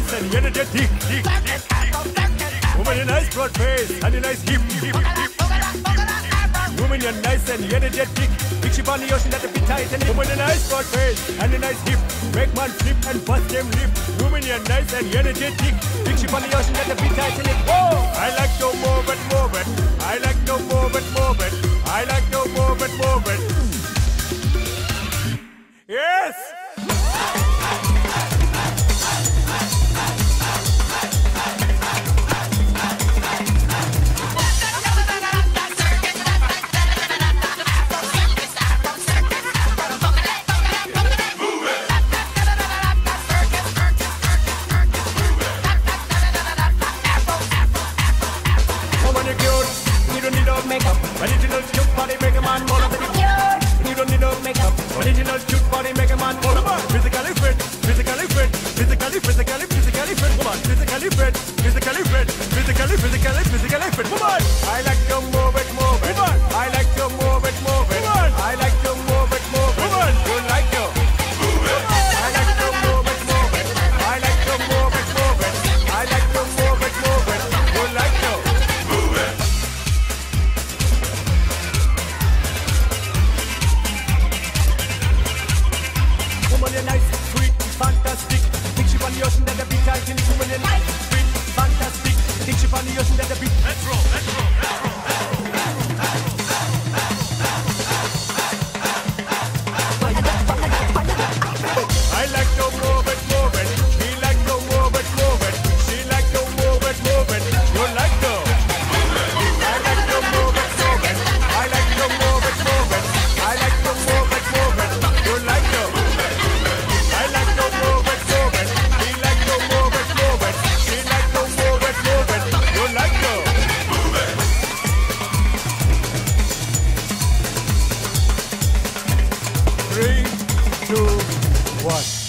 nice and energetic. Woman, you nice broad face and you nice hip. Woman, you're nice and energetic. Big ship on the ocean that be tight and woman, a nice broad face and a nice hip. Make man flip and bust them lip. Woman, you're nice and energetic. Big ship on the ocean that be tight and. Whoa! I like no more but more but. I like no more but more but. I like no more but more but. Don't need no makeup. Original cute body make a man more than cute. You don't need no makeup. Original cute body make a man more than physically fit, physically fit, physically, physically, physically fit. Woman, physically fit, physically fit, physically, physically, physically fit. two, one.